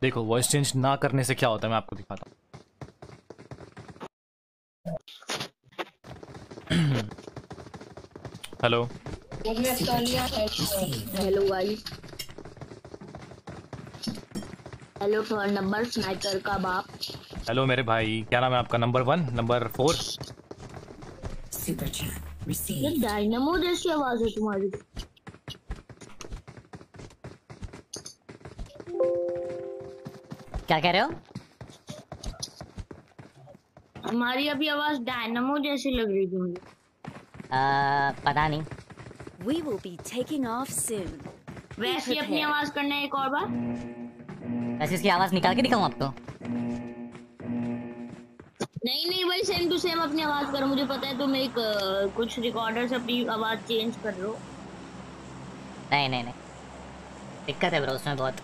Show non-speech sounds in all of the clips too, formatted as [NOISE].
देखो voice change ना करने से क्या होता है मैं आपको दिखाता हूँ। Hello hello guys hello phone number sniper का बाप। हेलो मेरे भाई। क्या नाम है आपका? Number one number four. Dynamo जैसी आवाज़ है तुम्हारी। क्या कह रहे हो? हमारी अभी आवाज़ डायनामो जैसी लग रही थी मुझे। पता नहीं। We will be taking off soon. वैसे अपनी आवाज़ करना एक और बार? वैसे इसकी आवाज़ निकाल के दिखाऊँ आपको? नहीं नहीं भाई सेम टू सेम अपनी आवाज़ करो। मुझे पता है तुम एक कुछ रिकॉर्डर से अपनी आवाज़ चेंज कर रहे हो। नहीं नहीं नहीं। दिक्कत है ब्रो उसमें बहुत।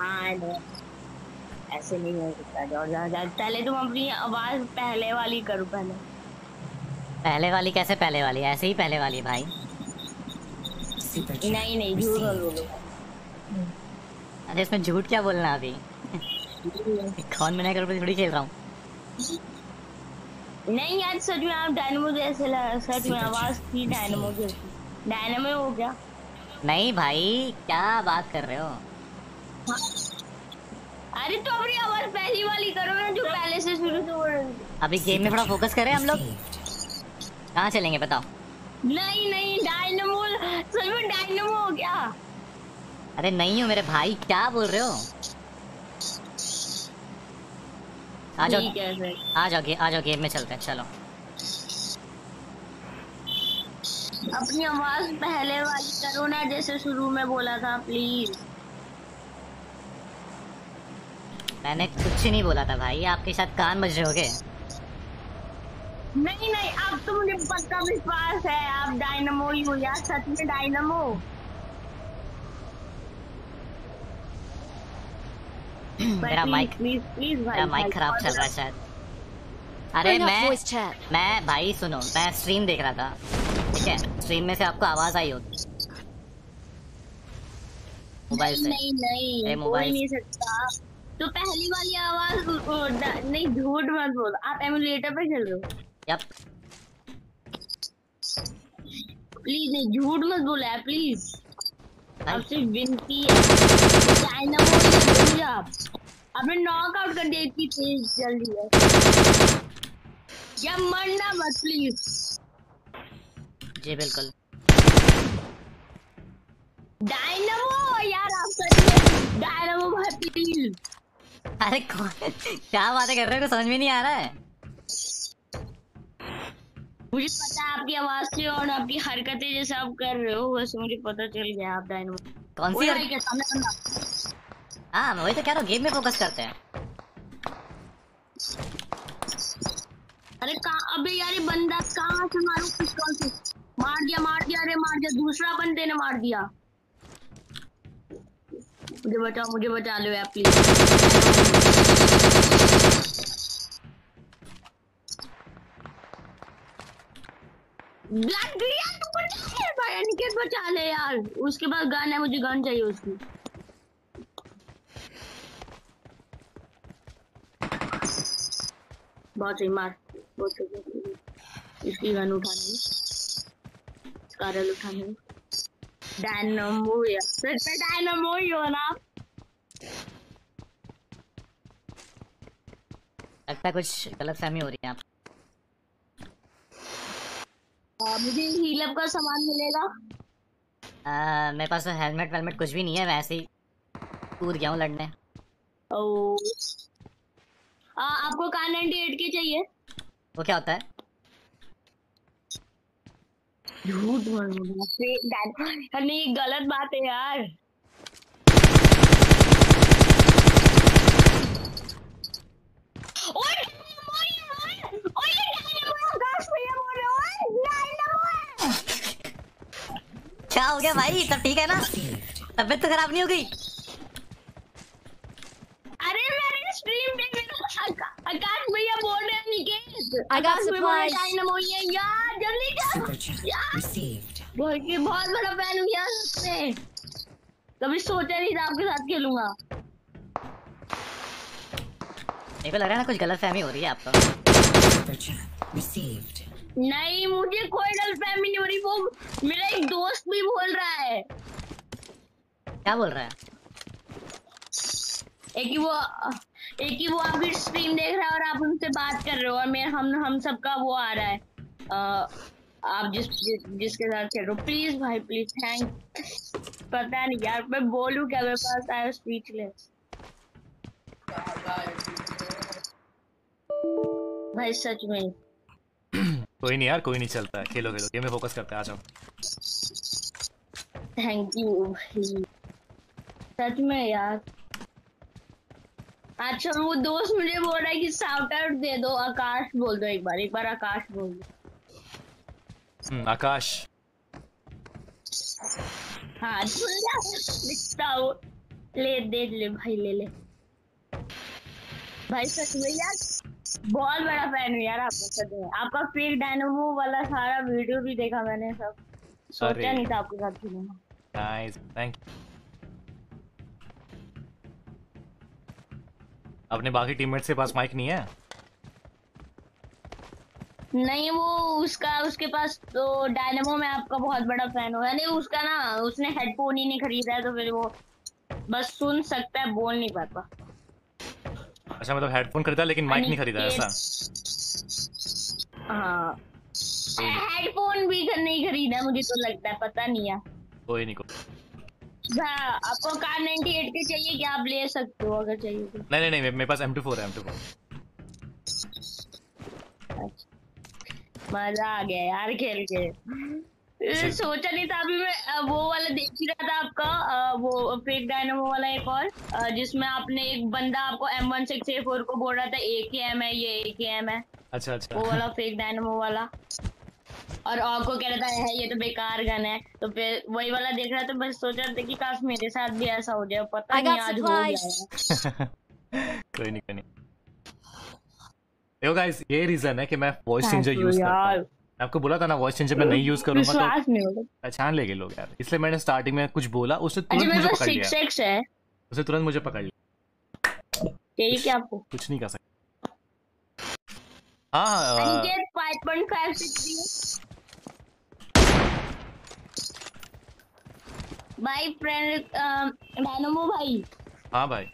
हाँ. ऐसे नहीं हो सकता जाओ जाओ पहले तुम अपनी आवाज़ पहले वाली करो पहले। पहले वाली कैसे पहले वाली? ऐसे ही पहले वाली भाई। नहीं नहीं झूठ बोलो। अरे इसमें झूठ क्या बोलना अभी? कौन मना कर थोड़ी खेल रहा हूँ? नहीं यार सच में आप डायनामो जैसे लगा सच में आवाज़ थी डायनामो जैसी डायनामो हो गया। नहीं भाई क्या बात कर रहे हो। अरे तो अपनी आवाज़ पहली वाली करो ना जो पहले से शुरू से हो। रही अभी गेम में थोड़ा फोकस करें हम लोग। कहाँ चलेंगे बताओ? नहीं नहीं डायनामो सच में डायनामो हो गया। अरे नहीं हो मेरे भाई क्या बोल रहे हो? आ जाओ। है आ जाओ गे, आ जाओ गेम में चलते हैं चलो। अपनी आवाज़ पहले वाली करो ना जैसे शुरू में बोला था प्लीज़ मैंने कुछ नहीं बोला था भाई आपके साथ कान बज रहे होगे नहीं नहीं अब तो मुझे पक्का विश्वास है आप डायनामो ही हो यार सच में डायनामो। [CLEARS THROAT] मेरा माइक प्लीज़ प्लीज़ भाई मेरा माइक खराब चल रहा है शायद। अरे मैं मैं भाई सुनो मैं स्ट्रीम देख रहा था ठीक है? स्ट्रीम में से आपको आवाज़ आई होगी। मोबाइल से। नहीं नहीं मोबाइल नहीं सकता। तो पहली वाली आवाज़ नहीं झूठ मत बोल। आप एमुलेटर पे खेल रहे हो? यप प्लीज़ नहीं झूठ मत बोला है प्लीज़ आपसे विनती है। डायनामो ही बोलिए आप। आपने नॉकआउट कर दिया इतनी तेज जल्दी है। या मरना मत प्लीज़ जी बिल्कुल। डायनामो यार आप सच में डायनामो भाई प्लीज़ अरे कौन क्या बातें कर रहे हो समझ में नहीं आ रहा है मुझे पता है आपकी आवाज़ से और आपकी हरकतें जैसे आप कर रहे हो वैसे मुझे पता चल गया आप डायनामो कौन सी ओए हर- के सामने बंदा हाँ मैं वही तो कह रहा हूँ गेम में फोकस करते हैं। अरे कहाँ अबे यार ये बंदा कहाँ से मारू? पिस्तौल से मार दिया मार दिया अरे मार दिया दूसरा बंदे ने मार दिया। मुझे बचाओ मुझे बचा लो यार प्लीज़ ब्लैक तू भाई अनिकेत बचा ले यार। उसके बाद गन है, मुझे गन चाहिए उसकी। बहुत सही मार। बहुत सही इसकी गन उठानी। उठानी। डायनामो या फिर से डायनामो ही हो ना लगता है कुछ गलत फहमी हो रही है आप आ, मुझे हीलअप का सामान मिलेगा। आ, मेरे पास तो हेलमेट वेलमेट कुछ भी नहीं है वैसे ही कूद गया हूँ लड़ने। ओ। आ, आपको कार 98 के चाहिए। वो क्या होता है? झूठ अरे ये गलत बात है यार। बोल क्या हो गया भाई? सब ठीक है ना? तबीयत तो खराब नहीं हो गई? अरे मेरी स्ट्रीम हो आका- आकाश भैया बोल रहे हैं निकेत। आकाश भैया बोल. डायनामो यार। Super chat received. बहुत बड़ा फ़ैन हूँ यार उससे कभी सोचा नहीं था आपके साथ खेलूँगा मेरे को लग रहा है ना कुछ गलत फहमी हो रही है आपको. नहीं मुझे कोई गलत फहमी नहीं हो रही वो मेरा एक दोस्त भी बोल रहा है क्या बोल रहा है एक ही वो एक ही वो आपकी स्ट्रीम देख रहा है और आप उनसे बात कर रहे हो और मेरे हम हम सबका वो आ रहा है अ, आप जिस, जिस जिसके साथ खेल रहे हो प्लीज़ भाई प्लीज़ थैंक पता नहीं यार मैं बोलूँ क्या मेरे पास आया स्पीचलेस भाई सच में। कोई नहीं यार कोई नहीं चलता है। खेलो खेलो। गेम में फोकस करते हैं आ जाओ थैंक यू भाई। सच में यार। अच्छा वो दोस्त मुझे बोल रहा है कि शाउट आउट दे दो। आकाश बोल दो एक बार एक बार आकाश बोल दो। आकाश हाँ [LAUGHS] लिखता हूँ। ले दे ले भाई ले ले। भाई सच में यार बहुत बड़ा फ़ैन हूँ यार आपका सच में। आपका डायनामो वाला सारा वीडियो भी देखा मैंने सब। सोचा नहीं था आपके साथ खेलूँगा। नाइस थैंक अपने बाकी टीममेट्स के पास माइक नहीं है? नहीं वो उसका उसके पास तो डायनामो में आपका बहुत बड़ा फ़ैन हो। नहीं उसका ना उसने हेडफोन ही नहीं खरीदा है तो फिर वो बस सुन सकता है बोल नहीं पाता। अच्छा मतलब हेडफोन खरीदा लेकिन माइक नहीं खरीदा ऐसा? हाँ। हेडफोन भी नहीं खरीदा मुझे तो लगता है पता नहीं यार कोई नहीं कोई हाँ आपको कार 98 के चाहिए क्या आप ले सकते हो अगर चाहिए तो। नहीं नहीं नहीं मेरे पास M24 है M24 अच्छा। मज़ा आ गया यार खेल के। सोचा नहीं था अभी मैं वो वाला देख ही रहा था आपका वो फेक डायनामो वाला एक और जिसमें आपने एक बंदा आपको M one six A four को बोल रहा था एक ही एम है ये एक ही एम है। अच्छा अच्छा। वो वाला फेक डायनामो वाला। और और को कह रहा था है ये तो बेकार गन है। तो फिर वही वाला देख रहा था बस सोच रहा था कि काश मेरे साथ भी ऐसा हो जाए पता नहीं आज हो. जाएगा [LAUGHS] कोई नहीं कोई नहीं। देखो गाइस ये रीजन है कि मैं वॉइस चेंजर यूज़ करता। हूँ। आपको बोला था ना वॉइस चेंजर मैं नहीं यूज़ करूँगा तो पहचान लेंगे लोग यार। इसलिए मैंने स्टार्टिंग में कुछ बोला उसने अच्छा तुरंत मुझे पकड़ सिक्स लिया। है। उसने तुरंत मुझे पकड़ लिया। चाहिए क्या आपको? कुछ नहीं कर सकता। हाँ अनिकेत 5.563 भाई फ्रेंड डायनामो भाई। हाँ भाई।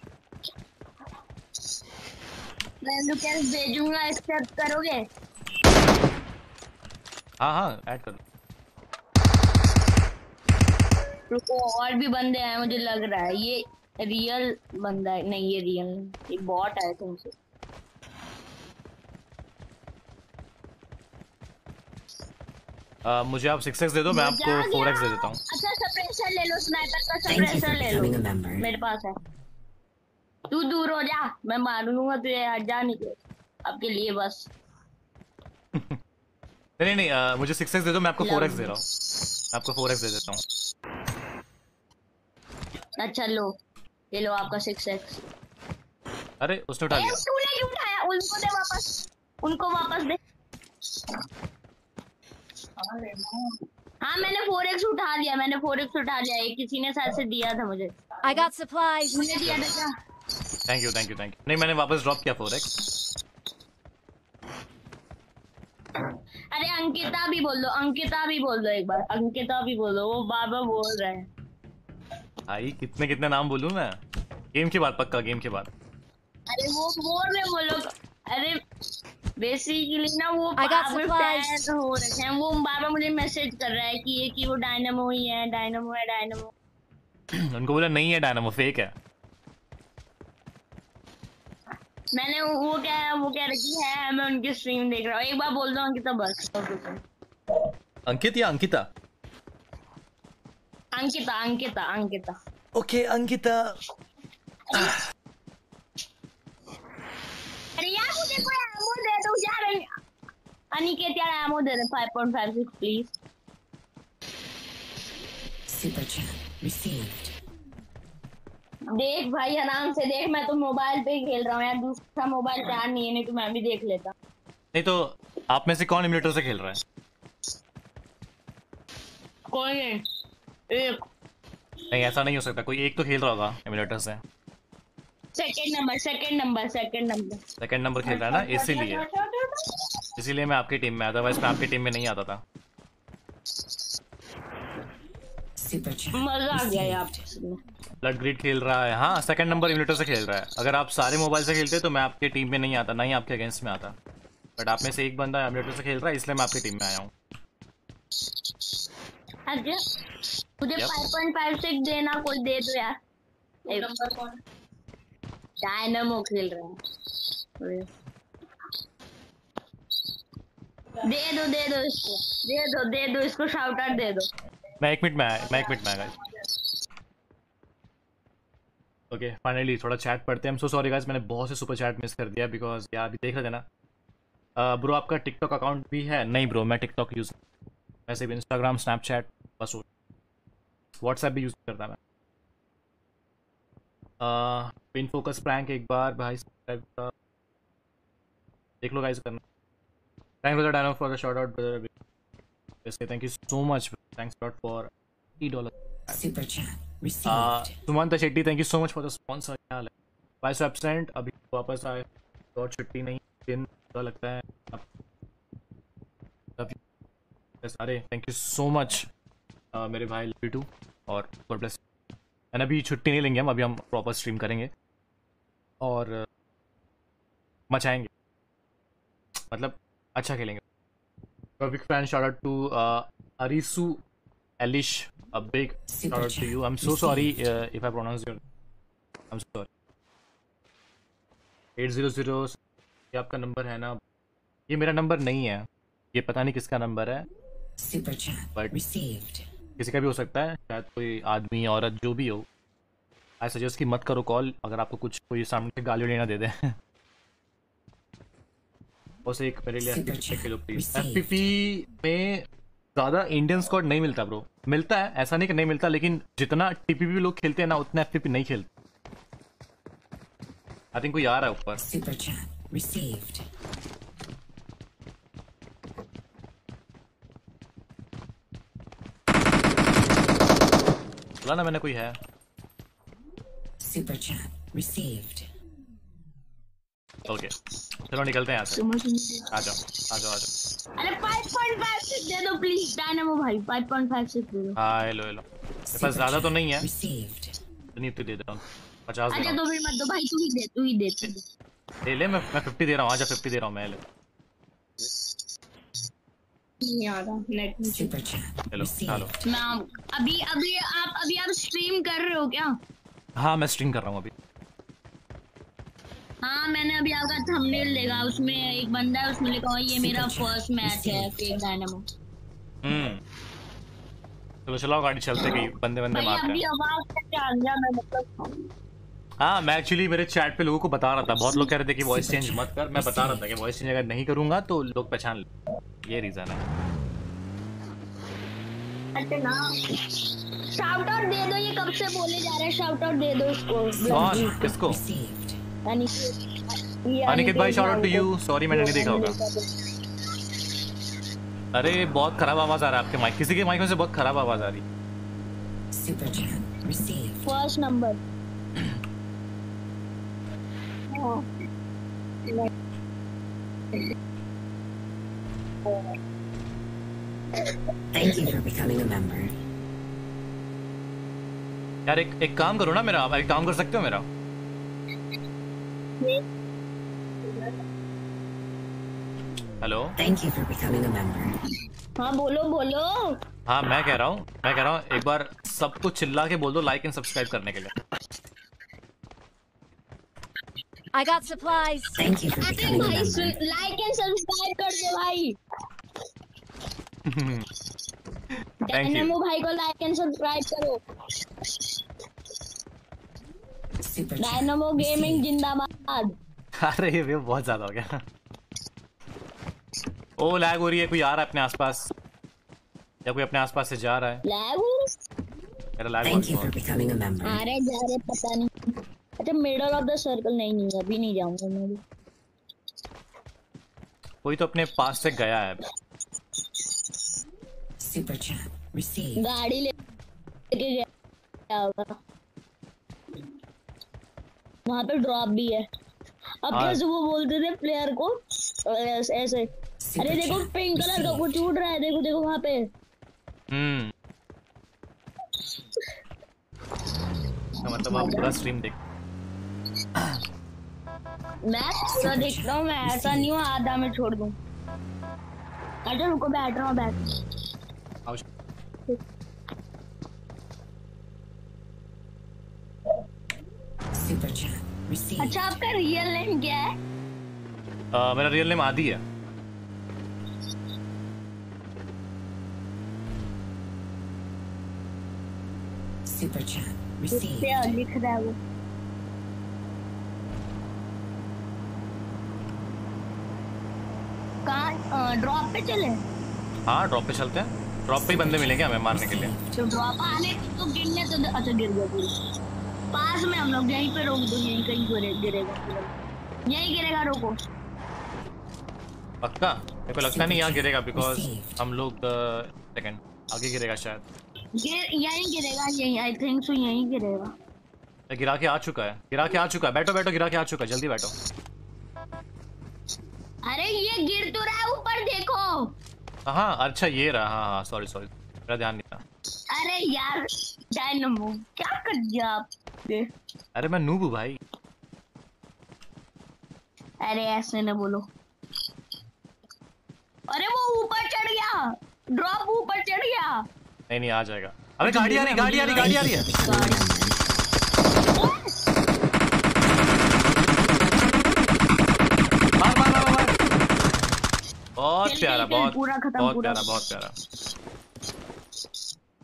रिक्वेस्ट भेजूँगा एक्सेप्ट करोगे? हाँ हाँ ऐड करो। रुको और भी बंदे हैं मुझे लग रहा है ये रियल बंदा है। नहीं ये रियल ये बॉट है तुमसे अ, मुझे आप सिक्स एक्स दे दो मैं आपको फोर एक्स दे देता हूँ। अच्छा सप्रेसर ले लो स्नाइपर का सप्रेसर ले लो। मेरे पास है। तू दूर हो जा मैं मार लूँगा तुझे हट जा नहीं आपके लिए बस। [LAUGHS] नहीं नहीं अ, मुझे सिक्स एक्स दे दो मैं आपको फोर एक्स दे रहा हूँ। आपको फोर एक्स दे देता हूँ। अच्छा लो। ये लो आपका सिक्स एक्स अरे उसने उठा लिया। तूने क्यों उठाया? उनको दे वापस। उनको वापस दे। हाँ मैंने फोर एक्स उठा लिया मैंने फोर एक्स उठा लिया ये किसी ने शायद से दिया था मुझे। I got supplies. मुझे दिया था क्या? Thank you thank you thank you नहीं मैंने वापस ड्रॉप किया फोर एक्स अरे अंकिता भी बोल दो अंकिता भी बोल दो एक बार अंकिता भी बोल दो वो बार बार बोल रहे हैं। भाई कितने कितने नाम बोलूँ मैं? गेम के बाद पक्का गेम के बाद। अरे वो बोल रहे वो लोग अरे बेसिकली ना वो पागल फ़ैन हो रखे हैं। वो बार बार मुझे मैसेज कर रहा है कि ये कि वो डायनामो ही है डायनामो है डायनामो [CLEARS THROAT] उनको बोला नहीं है डायनामो फेक है। मैंने वो क्या है वो कह रही है मैं उनकी स्ट्रीम देख रहा हूँ। एक बार बोल दो अंकिता बस। अंकित या अंकिता? अंकिता अंकिता अंकिता। ओके अंकिता। अरे यार मुझे कोई एमो दे दो यार। अनिकेत यार एमो दे दे 5.56 प्लीज़ Super chat received. देख भाई आराम से देख मैं तो मोबाइल पे खेल रहा हूँ यार दूसरा मोबाइल चार्ज नहीं है नहीं तो मैं भी देख लेता। नहीं तो आप में से कौन इम्यूलेटर से खेल रहा है? कोई नहीं एक। नहीं ऐसा नहीं हो सकता कोई एक तो खेल रहा होगा इम्यूलेटर से। Second number second number second number second number खेल रहा है ना इसीलिए। इसीलिए मैं आपकी टीम में आता अदरवाइज़ मैं आपकी टीम में नहीं आता था. मज़ा आ गया यार। ब्लड ग्रिड खेल रहा है। हाँ सेकंड नंबर इम्यूलेटर से खेल रहा है। अगर आप सारे मोबाइल से खेलते तो मैं आपके टीम में नहीं आता ना ही आपके अगेंस्ट में आता। बट आप में से एक बंदा इम्यूलेटर से खेल रहा है इसलिए मैं आपकी टीम में आया हूँ। अच्छा मुझे Yep. Five point five six देना कोई दे दो यार। नंबर कौन? डायनामो खेल रहा है। दे दो दे दो इसको। दे दो दे दो इसको शाउट आउट दे दो। मैं एक मिनट में आया, मैं एक मिनट में आया ओके फाइनली थोड़ा चैट पढ़ते हैं। सो सॉरी गाइस मैंने बहुत से सुपर चैट मिस कर दिया बिकॉज़ यार, अभी देख रहे थे ना। ब्रो आपका टिकटॉक अकाउंट भी है? नहीं ब्रो मैं टिकटॉक यूज़ मैं सिर्फ़ इंस्टाग्राम स्नैपचैट बस व्हाट्सएप भी यूज़ करता मैं। पिन फोकस प्रैंक एक बार, भाई देख लो गाइस करना। Thank you Dyno for the shout out brother thank you so much thanks lot for 80 dollar Super chat. Uh, received. Sumant Shetty thank you so much for the sponsor क्या हाल है vice absent अभी वापस आए। और छुट्टी नहीं। दिन बुरा लगता है। अब love you. Thank you so much मेरे भाई लव यू टू और गॉड ब्लेस एंड अभी छुट्टी नहीं लेंगे हम अभी हम प्रॉपर स्ट्रीम करेंगे। और uh, मचाएँगे। मतलब अच्छा खेलेंगे। Big fan shout out to अरिसु एलिश a big shout out to you. I'm so sorry uh, if I pronounce your. I'm so sorry. 800 ये आपका नंबर है ना? ये मेरा नंबर नहीं है. ये पता नहीं किसका नंबर है. Received. किसी का भी हो सकता है. शायद कोई आदमी औरत जो भी हो. आई सजेस्ट कि मत करो कॉल अगर आपको कुछ कोई सामने से गाली लेना दे दे. [LAUGHS] बस एक मेरे लिए Super एफ़ chat खेलो प्लीज़ received. में ज़्यादा इंडियन स्क्वाड नहीं मिलता ब्रो मिलता है ऐसा नहीं कि नहीं मिलता लेकिन जितना टीपीपी लोग खेलते हैं ना उतना एफ़ नहीं खेलते आई थिंक कोई आ रहा है ऊपर. बोला ना मैंने कोई है Super chat received. ओके चलो निकलते हैं यहाँ से। आ जाओ आ जाओ आ जाओ। अरे फाइव पॉइंट फाइव सिक्स दे दो प्लीज़ डायनामो भाई फाइव पॉइंट फाइव सिक्स दे दो। हाँ हेलो हेलो मेरे पास ज़्यादा तो नहीं है. नहीं तो दे दे रहा हूँ अच्छा रहा दो मिनट मत दो भाई तू ही दे तू ही दे तू दे। ले ले मैं मैं फिफ्टी दे रहा हूँ। आजा फिफ्टी दे रहा हूँ मैं ले। नहीं आ रहा नेट chat हेलो हेलो. मैं अभी अभी आप अभी आप स्ट्रीम कर रहे हो क्या? हाँ मैं स्ट्रीम कर रहा हूँ अभी। हाँ मैंने अभी आपका थंबनेल देखा उसमें एक बंदा है उसमें लिखा हुआ ये मेरा फ़र्स्ट मैच है। Fake Dynamo hmm. चलो चलाओ गाड़ी चलते गई बंदे बंदे मारते अभी आवाज़ से जान गया मैं मतलब हाँ मैं एक्चुअली मेरे चैट पे लोगों को बता रहा था। बहुत लोग कह रहे थे कि वॉइस चेंज मत कर। मैं बता रहा था कि वॉइस चेंज अगर नहीं करूँगा तो लोग पहचान ले। ये रीजन है। अच्छा शाउट आउट दे दो ये कब से बोले जा रहे हैं? शाउट आउट दे दो उसको कौन किसको. अनिकेत अनिकेत भाई आउट टू यू सॉरी मैंने नहीं देखा होगा। अरे बहुत खराब आवाज़ आ रहा है आपके माइक किसी के माइक में से बहुत खराब आवाज़ आ रही। है Super chat received. First number Thank you for becoming a member. यार एक एक काम करो ना मेरा। आप एक काम कर सकते हो मेरा? Hello Thank you for becoming a member. हाँ बोलो बोलो। हाँ मैं कह रहा हूँ मैं कह रहा हूँ एक बार सबको चिल्ला के बोल दो लाइक एंड सब्सक्राइब करने के लिए। I got supplies. Thank you for अरे becoming a member. Like and subscribe कर दो भाई। थैंक यू डायनामो भाई को लाइक एंड सब्सक्राइब करो। Super डायनामो गेमिंग जिंदाबाद। अरे ये बहुत ज़्यादा हो गया। ओ लैग हो रही है कोई आ रहा है अपने आसपास? या कोई अपने आसपास से जा रहा है? लैग मेरा लैग you for बहुत becoming a member. आ रहे जा रहे पता नहीं। अच्छा मिडल ऑफ़ द सर्कल नहीं नहीं अभी नहीं जाऊँगा मैं भी। कोई तो अपने पास से गया है। Super chat. Received. गाड़ी ले लेके गया होगा। वहाँ पे ड्रॉप भी है। अब हाँ। कैसे वो बोलते थे प्लेयर को? ऐसे। अरे देखो पिंक कलर का कुछ उड़ रहा है। देखो देखो वहाँ पे। हम्म। तो मतलब आप पूरा स्ट्रीम देख मैं पूरा देखता हूँ मैं ऐसा नहीं हूँ आधा में छोड़ दूँ। अच्छा रुको बैठ रहा हूँ बैठ। आदि अच्छा आपका रियल नेम क्या है? uh, मेरा रियल नेम आदि है। Super chat ड्रॉप पे चले? हाँ ड्रॉप पे चलते हैं। ड्रॉप पे ही बंदे मिलेंगे हमें मारने के लिए। तो ड्रॉप आने तो गिरने तो अच्छा गिर गया। पास में हम लोग यहीं पे रोक दो यहीं कहीं गिरे गिरेगा यहीं गिरेगा रोको। पक्का? मेरे को लगता नहीं यहाँ गिरेगा बिकॉज़ हम लोग सेकंड आगे गिरेगा शायद। गिर यहीं गिरेगा यहीं आई थिंक सो यहीं गिरेगा। गिरा के आ चुका है गिरा के आ चुका है। बैठो बैठो गिरा के आ चुका है जल्दी बैठो। अरे ये गिर तो रहा है ऊपर देखो। हाँ अच्छा ये रहा हाँ हाँ सॉरी सॉरी मेरा ध्यान नहीं था। अरे यार डायनमो क्या कर दिया आपने? अरे मैं नूबू भाई। अरे ऐसे न बोलो। अरे वो ऊपर चढ़ गया ड्रॉप ऊपर चढ़ गया। नहीं नहीं आ जाएगा। अबे गाड़ी आ रही गाड़ी आ रही गाड़ी आ रही है। मार मार मार मार। बहुत प्यारा बहुत बहुत प्यारा बहुत प्यारा।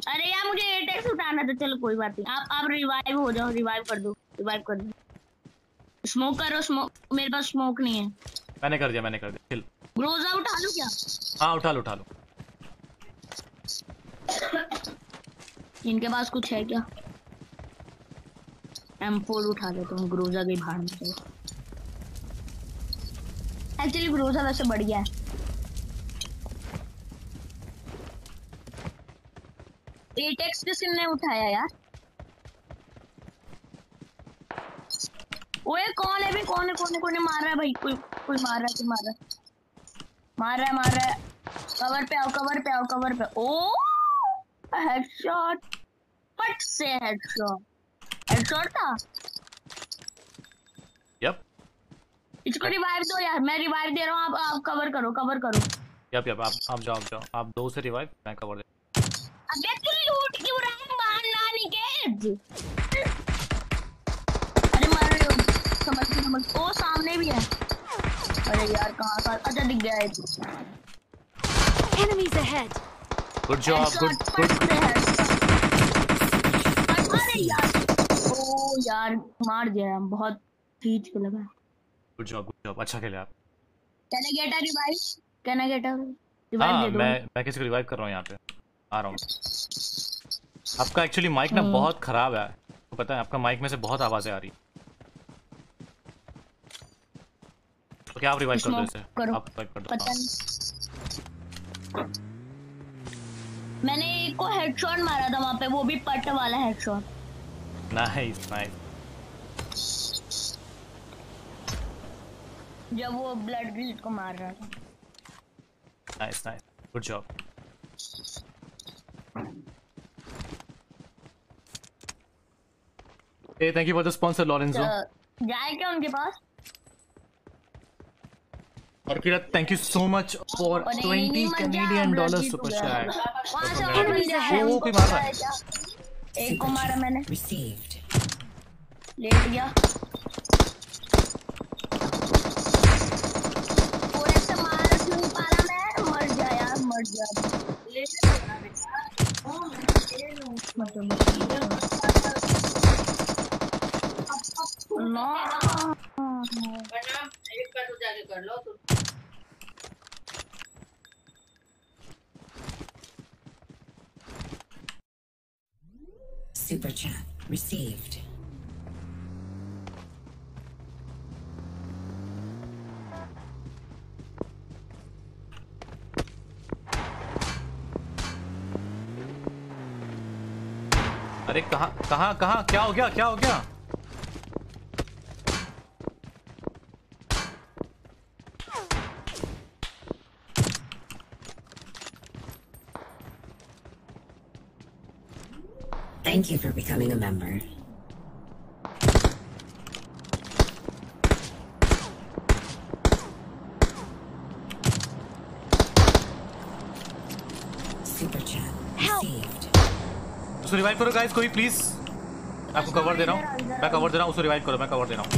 अरे यार मुझे एटेक्स उठाना था चलो कोई बात नहीं। आप आप रिवाइव हो जाओ रिवाइव कर दो रिवाइव कर दो। स्मोक करो स्मोक मेरे पास स्मोक नहीं है। मैंने कर दिया मैंने कर दिया। चिल ग्रोजा उठा लो क्या? हाँ उठा लो उठा लो। इनके पास कुछ है क्या? M4 उठा लेता हूँ ग्रोजा के भाड़। में एक्चुअली ग्रोजा वैसे बढ़िया है। एटेक्स किसी ने उठाया यार? ओए कौन है भी कौन है? कौन है? कौन है? मार रहा है भाई। कोई कोई मार रहा है कोई मार रहा है। मार रहा है मार रहा है। कवर पे आओ कवर पे आओ कवर पे। ओ हेडशॉट फट से हेडशॉट हेडशॉट था? यप इसको रिवाइव दो यार। मैं रिवाइव दे रहा हूँ आप आप कवर करो कवर करो। यप यप आप आप जाओ आप जाओ। आप दो से रिवाइव मैं कवर दे अबे निकेत अरे मार रहे हो। समझ समझ ओ सामने भी है। अरे यार कहाँ का? अच्छा दिख गया है Enemies ahead. Good job good good अरे यार। ओ यार मार दिया बहुत खींच के लगा। गुड जॉब गुड जॉब अच्छा खेले आप। Can I get a revive can I get a revive दे दो। मैं मैं किसी को रिवाइव कर रहा हूँ यहाँ पे। आ रहा हूँ। आपका एक्चुअली माइक ना बहुत खराब है। आपको पता है आपका माइक में से बहुत आवाज़ें आ रही तो क्या आप रिवाइव कर दो इसे। आप रिवाइव कर दो। पता हाँ। नहीं। मैंने एक को हेडशॉट मारा था वहाँ पे वो भी पट वाला हेडशॉट नाइस नाइस जब वो ब्लड ग्लिट को मार रहा था। Nice nice good job Hey, thank you for the sponsor, Lorenzo. तो जाए क्या उनके पास और किरत, you so much for और 20 नहीं, मत जा, Canadian blood dollars ग्लिट super हो गया। chat. वहाँ से तो और मैं- बंदे वो- कोई मार रहा है। एक को मारा मैंने Received. लेट गया पूरे से मार क्यों पा रहा मैं मर गया यार मर गया नो Super chat received. अरे कहाँ कहाँ कहाँ क्या हो गया क्या हो गया Thank you for becoming a member. Super chat Help. received. उसको रिवाइव करो गाइस कोई प्लीज़ मैं आपको कवर दे रहा हूँ मैं कवर दे रहा हूँ उसको रिवाइव करो मैं कवर दे रहा हूँ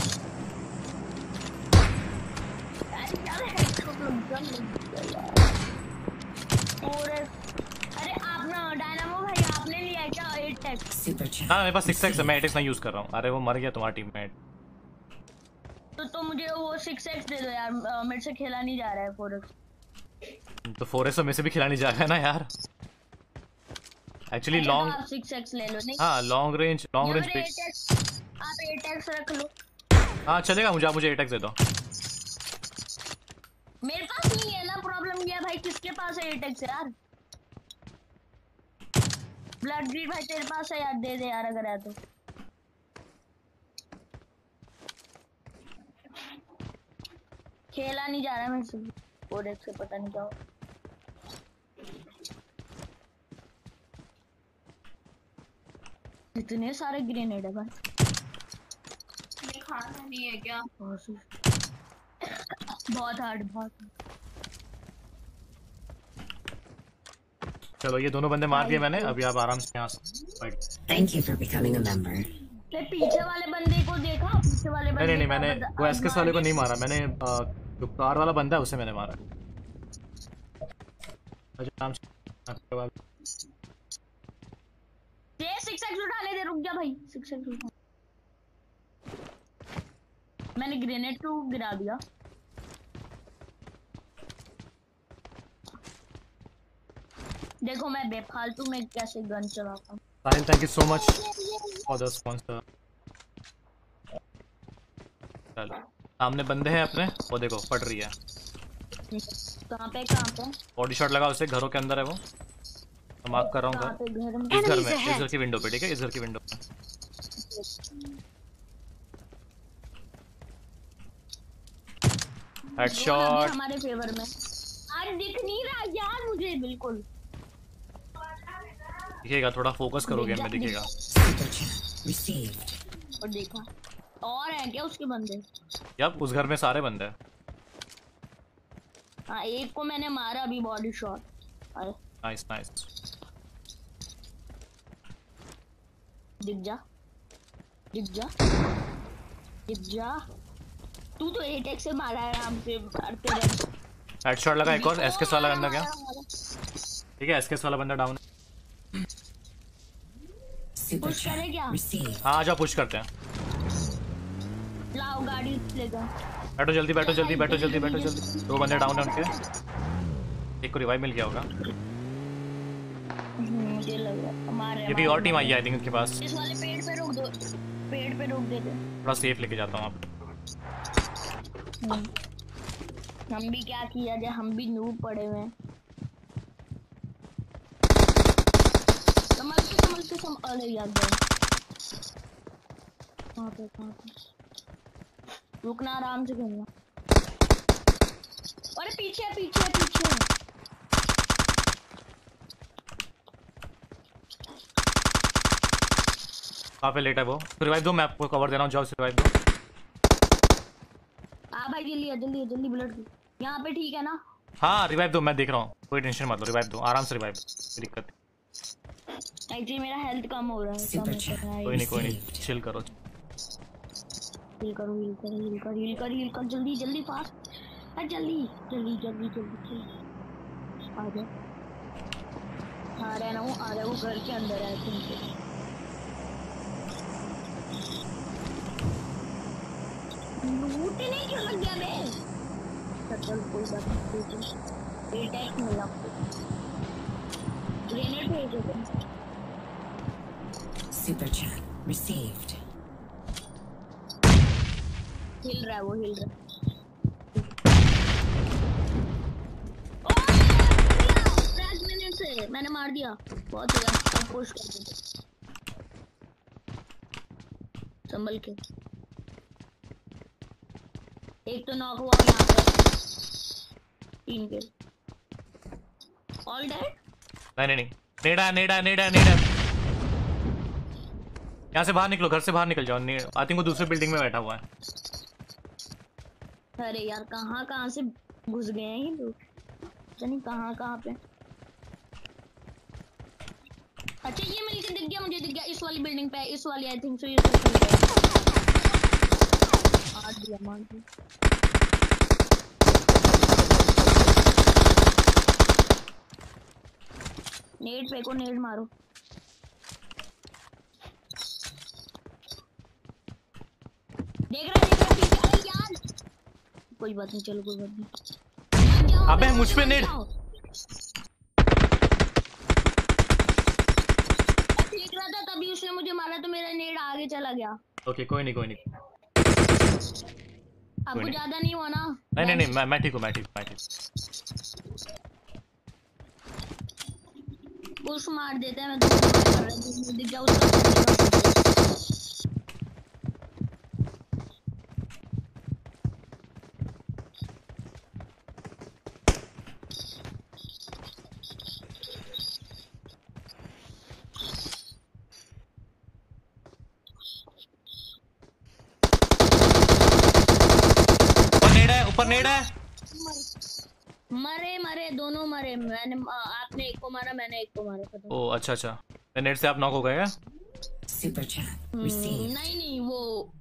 अरे यार headshot लग गया, लग गया यार। और अरे आप ना डायनामो भाई आपने लिया है क्या Super chat. हाँ मेरे पास सिक्स एक्स है मैं एट एक्स नहीं यूज़ कर रहा हूँ। अरे वो मर गया तुम्हारा टीममेट तो तो मुझे वो सिक्स एक्स दे दो यार। मेरे से खेला नहीं जा रहा है फोर तो फोर एक्स में से भी खिलानी जाएगा ना यार? एक्चुअली लॉन्ग आप सिक्स एक्स ले लो नहीं? हाँ लॉन्ग रेंज लॉन्ग रेंज पे आप एटिक्स रख लो। हाँ चलेगा मुझे आप मुझे एटिक्स दे दो। मेरे पास नहीं है ना प्रॉब्लम ये भाई? किसके पास है एटिक्स यार? ब्लड ग्रीड भाई तेरे पास है यार दे दे यार अगर है तो। खेला नहीं जा रहा है मेरे से पता नहीं क्या हो। इतने सारे ग्रेनेड है भाई। खाना नहीं है क्या? बहुत हार्ड बहुत hard। चलो ये दोनों बंदे मार दिए मैंने अभी आप आराम से यहाँ Thank you for becoming a member. पीछे वाले बंदे को देखा पीछे वाले बंदे नहीं नहीं मैंने वो एसकेस वाले को नहीं मारा मैंने जो कार वाला बंदा है उसे मैंने मारा। अच्छा, आराम से दे सिक्स एक्स उठाने दे रुक जा भाई सिक्स एक्स उठा। मैंने ग्रेनेड को गिरा दिया। देखो मैं बेफालतू में कैसे गन चलाता हूँ। Sahil thank you so much for the sponsor चलो सामने बंदे हैं अपने। वो देखो पड़ रही है। कहाँ पे कहाँ पे? बॉडी शॉट लगा उसे घरों के अंदर है वो। मैं मार्क कर रहा कहाँ हूँ पे घर में? इस घर में इस घर की विंडो पे ठीक है? इस घर की विंडो पे। हेडशॉट हमारे फेवर में। आज दिख नहीं रहा यार मुझे बिल्कुल। दिखेगा थोड़ा फोकस करो गेम में दिखेगा. और देखा। और है क्या उसके बंदे? यप उस घर में सारे बंदे हैं। हाँ एक को मैंने मारा अभी बॉडी शॉट अरे। नाइस नाइस दिख जा। दिख जा। दिख जा। तू तो एट से मारा है आराम से मारते रहे हेडशॉट लगा एक और ओ, एसकेस वाला बंदा क्या। ठीक है एसकेस वाला बंदा डाउन क्या? हाँ आ जाओ पुश करते हैं। लाओ गाड़ी लेगा बैठो जल्दी बैठो जल्दी बैठो जल्दी बैठो जल्दी। दो बंदे डाउन है उनके एक को रिवाइव मिल गया होगा। हम्म, मुझे लग रहा मार रहे ये भी और टीम आई है आई थिंक उनके पास। इस वाले पेड़ पे रोक दो पेड़ पे रोक देते थोड़ा सेफ़ लेके जाता हूँ आप हम्म। हम भी क्या किया जाए हम भी नूब पड़े हुए हैं संभल संभल अरे यार गए कहाँ पे कहाँ पे? रुकना आराम से खेलना अरे पीछे पीछे पीछे। है। कहाँ पे लेट है वो? रिवाइव दो मैं आपको कवर दे रहा हूँ जाओ रिवाइव दो। आ भाई जल्दी आ, जल्दी आ, जल्दी ब्लड यहाँ पे ठीक है ना? हाँ रिवाइव दो मैं देख रहा हूँ। कोई टेंशन मत लो रिवाइव दो आराम से रिवाइव दिक्कत नहीं। एक्चुअली मेरा हेल्थ कम हो रहा है कम हो. रहा है। कोई नहीं कोई नहीं। चिल करो। हील करो हील करो हील कर हील कर हील कर। जल्दी जल्दी फास्ट अरे जल्दी जल्दी जल्दी जल्दी आ जा आ रहा है ना वो आ रहा है वो घर के अंदर है तुमसे लूट नहीं क्यों लग गया बे चल कोई बात नहीं टैक्स मिला। Super chat received. हिल रहा है वो हिल रहा मैंने मार दिया। बहुत हुआ अब पुश कर दो संभल के। एक तो नॉक हुआ यहाँ पे। तीन के। ऑल डेड नहीं नहीं नेड़ा नेड़ा नेड़ा नेड़ा। यहाँ से बाहर निकलो, घर से बाहर निकल जाओ। आई थिंक वो दूसरी बिल्डिंग में बैठा हुआ है। अरे यार, कहाँ कहाँ से घुस गए हैं ये लोग? पता नहीं कहाँ कहाँ पे। अच्छा ये मिलके दिख गया, मुझे दिख गया। इस वाली बिल्डिंग पे, इस वाली आई थिंक सो ये मार दिया मार नेट पे को नेट मारो। देख रहा देख रहा पीछे अरे यार। कोई बात नहीं चलो कोई बात नहीं। अबे, मुझ पे नेट। देख रहा था तभी उसने मुझे मारा तो मेरा नेट आगे चला गया। ओके कोई नहीं कोई नहीं। आपको ज़्यादा नहीं हुआ ना? नहीं नहीं नहीं मैं मैं ठीक हूँ मैं ठीक मैं ठीक पुश मार देते हैं, मैं तो कर रहा हूँ दिख गया। उसका ऊपर नेड है। मरे मरे दोनों मरे। मैंने आपने एक को मारा मैंने एक को मारा खत्म। ओ अच्छा अच्छा। नेट से आप नॉक हो गए क्या? Super chat हम्म, नहीं नहीं वो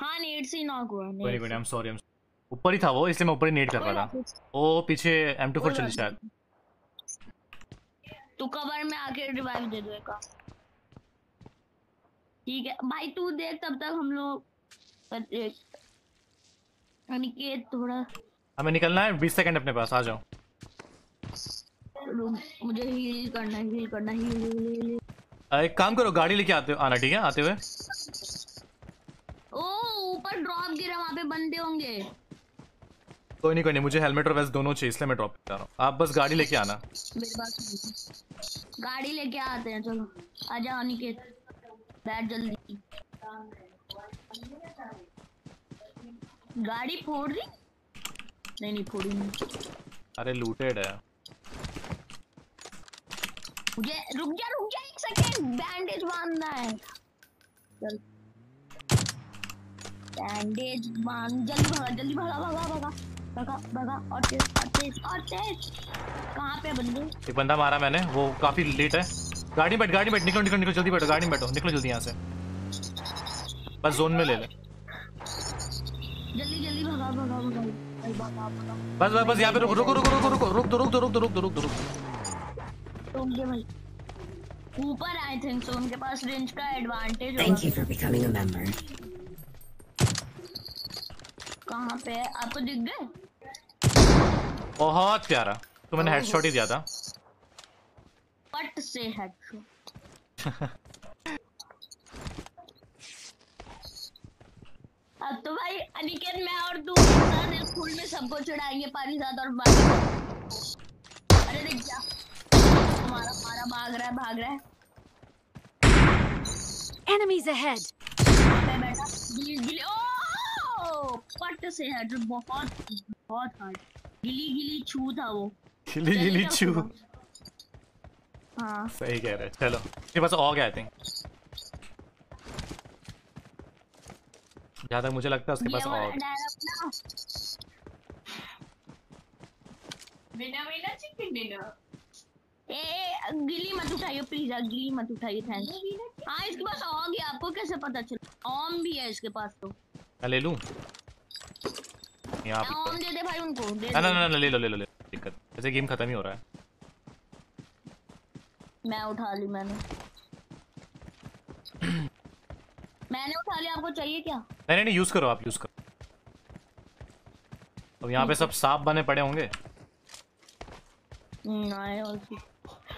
हाँ नेट से नॉक हुआ कोई नहीं आई एम सॉरी ऊपर ही था वो इसलिए मैं ऊपर ही नेट कर रहा था। ओ पीछे एम टू फोर कोई चली शायद। तू कवर में आके रिवाइव दे दो एक ठीक है भाई तू देख तब तक हम लोग अनिकेत थोड़ा हमें निकलना है बीस सेकंड अपने पास आ जाओ। मुझे हील करना है हील करना है हील हील हील एक काम करो गाड़ी लेके आते आना ठीक है आते हुए। ओ ऊपर ड्रॉप गिरा वहाँ पे बंदे होंगे। कोई नहीं कोई नहीं मुझे हेलमेट और वेस्ट दोनों चाहिए इसलिए मैं ड्रॉप कर रहा हूँ। आप बस गाड़ी लेके आना। मेरे पास गाड़ी लेके आते हैं चलो। आजा अनिकेत। बैठ जल्दी। गाड़ी फोड़ दी नहीं नहीं फोड़ी नहीं। अरे लूटेड है। मुझे रुक जा रुक जा एक सेकंड बैंडेज बांधना है। चल। बैंडेज बाँध जल्दी भगा जल्दी भगा भगा भगा भगा भगा और तेज और तेज और तेज। कहाँ पे बंदे? एक बंदा मारा मैंने वो काफ़ी लेट है। गाड़ी में बैठ गाड़ी में बैठ निकलो निकलो निकलो जल्दी बैठो गाड़ी में बैठो निकलो जल्दी यहाँ से। बस जोन में ले ले। जल्दी जल्दी भगा भगा भगा। बस बस बस यहाँ पे रुक रुक रुक रुक रुक रुक दो रुक दो रुक दो रुक दो रुक दो रुक दो रुक ऊपर आई थिंक सो उनके पास रेंज का एडवांटेज you होगा for becoming a member. कहाँ पे है? आपको दिख गए? बहुत प्यारा। तो मैंने हेडशॉट ही दिया था। पट से हेडशॉट [LAUGHS] अब तो भाई अनिकेत मैं और तू स्कूल में सबको चढ़ाएँगे पानी साथ और बाकी अरे देख जा हमारा हमारा भाग रहा है भाग रहा है। Enemies ahead! यहाँ पे बैठा गिली गिली ओ! पट से हेड बहुत बहुत हार्ड गिली गिली छू था वो। गिली गिली उसको? हाँ। सही कह रहे हैं चलो। ये बस हो गया आई थिंक जहाँ तक मुझे लगता है उसके पास और ए, गिली मत उठाइए प्लीज़ गिली मत उठाइए थैंक्स हाँ इसके पास ऑग है आपको कैसे पता चला? ऑम भी है इसके पास तो। मैं ले लूँ? यहाँ ऑम पे दे दे भाई उनको दे ना ना दे। ना ना, ले लो ले लो ले दिक्कत। ऐसे गेम खत्म ही हो रहा है। मैं उठा ली मैंने। मैंने उठा लिया आपको चाहिए क्या? नहीं नहीं नहीं यूज़ करो आप यूज़ करो। अब यहाँ पे सब सांप बने पड़े होंगे।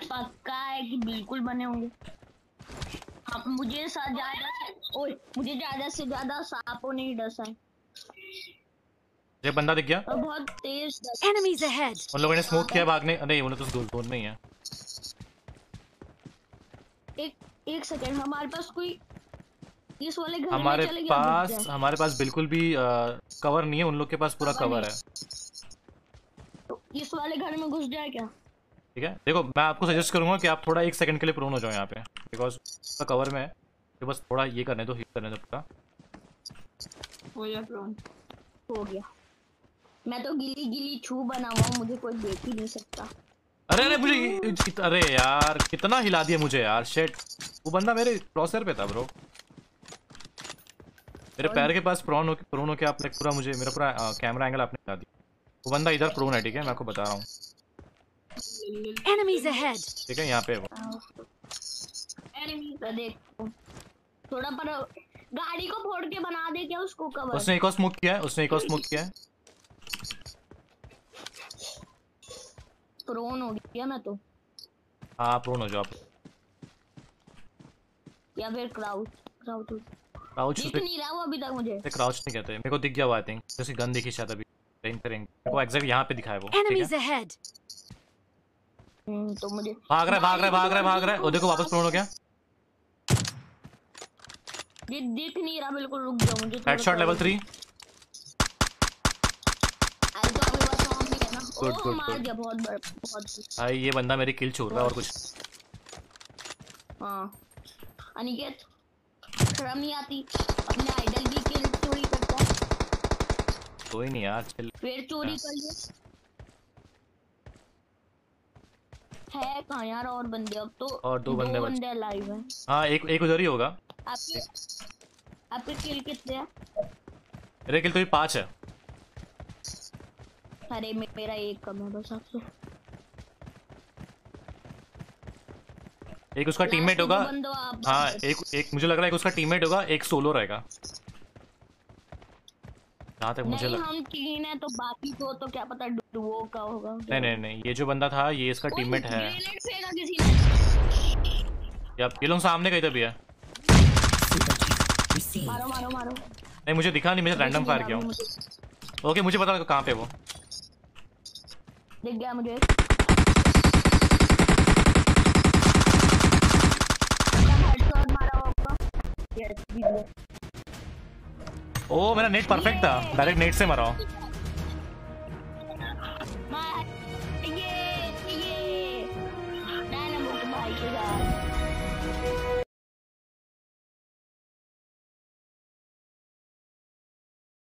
पक्का है कि बिल्कुल बने होंगे। हाँ मुझे ज़्यादा ओए मुझे ज़्यादा से ज़्यादा सांपों ने ही डसा है। ये बंदा दिख गया? बहुत तेज Enemies ahead! उन लोगों ने स्मोक किया भागने। नहीं उन्हें तो जोन में ही है। एक एक सेकंड हमारे पास कोई इस वाले घर हमारे में चले पास हमारे पास बिल्कुल भी कवर नहीं है उन लोग के पास पूरा कवर है। तो इस वाले घर में घुस जाए क्या? ठीक है? देखो मैं आपको सजेस्ट करूँगा कि आप थोड़ा एक सेकंड के लिए प्रोन हो जाओ यहाँ पे बिकॉज़ कवर में है। ये बस थोड़ा ये करने दो हिट करने दो पूरा। हो जा प्रॉन हो गया। मैं तो गिली गिली छू बना हुआ मुझे कोई देख ही नहीं सकता। अरे अरे मुझे अरे यार कितना हिला दिया मुझे यार शेट वो बंदा मेरे क्रॉसर पे था ब्रो मेरे पैर के पास प्रोन हो प्रोन हो के आपने पूरा मुझे मेरा पूरा कैमरा एंगल आपने हिला दिया। वो बंदा इधर प्रोन है ठीक है? मैं आपको बता रहा हूँ। Enemies ahead! ठीक है यहाँ पे वो। एनिमी तो देख। थोड़ा पर गाड़ी को फोड़ के बना दे क्या उसको कवर उसने एक और स्मोक किया है उसने एक और स्मोक किया है। प्रोन हो गया मैं तो। हाँ प्रोन हो जाओ आप। या फिर क्राउच क्राउच क्राउच दिख नहीं रहा वो अभी तक मुझे। क्राउच नहीं कहते मेरे को दिख गया हुआ आई थिंक जैसे गन दिखी शायद अभी। रेंज पे रेंज को एग्जैक्ट यहाँ पे दिखा है वो है? Ahead! हम्म, तो मुझे भाग रहा है भाग रहा है भाग रहा है भाग रहा है। वो देखो वापस प्रोन हो गया। ये दिख नहीं रहा बिल्कुल रुक जाओ मुझे हेडशॉट लेवल थ्री अरे तो अभी बस सामने है ना Good, ओ good, मार दिया बहुत बहुत भाई ये बंदा मेरी किल छोड़ रहा है और कुछ। हाँ। अनिकेत? शर्म नहीं आती। अपने आइडल की किल चोरी करता है। कोई नहीं यार चिल। फिर चोरी कर लिए है कहाँ यार और बंदे? अब तो और दो बंदे बंदे लाइव हैं। हाँ एक एक उधर ही होगा। आपके आपके किल कितने हैं? मेरे किल तो पाँच है। अरे मेरा एक कम है बस आपसे। एक उसका टीममेट होगा। हाँ एक एक मुझे लग रहा है कि उसका टीममेट होगा एक सोलो रहेगा। जहाँ तक मुझे लग हम तीन है तो बाकी दो तो क्या पता डुओ का होगा नहीं नहीं नहीं ये जो बंदा था ये इसका टीममेट है। ने? या लोग सामने कहीं तो भी है. मारो मारो मारो। नहीं मुझे दिखा नहीं मैं रैंडम फायर किया हूँ। ओके मुझे पता कहाँ पे वो। दिख गया मुझे हेडशॉट मारा होगा यस दिख गया ओ मेरा नेट परफेक्ट था. डायरेक्ट नेट से मरा हूँ.